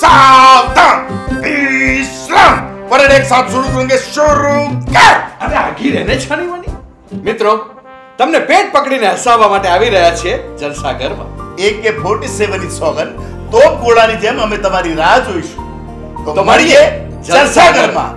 સાવધાન વિશ્રામ પરેડ એક સાથ શરૂ કરેંગે શરૂ કર. અરે આગી રહેને છાની વાની મિત્રો તમને પેટ પકડીને હસાવવા માટે આવી રહ્યા છે જલસાઘરમાં. એક કે ફોર્ટી સેવન સોગન તો ગોળાની જેમ અમે તમારી રાહ જોઈશું. તો મળીએ જલસાઘરમાં.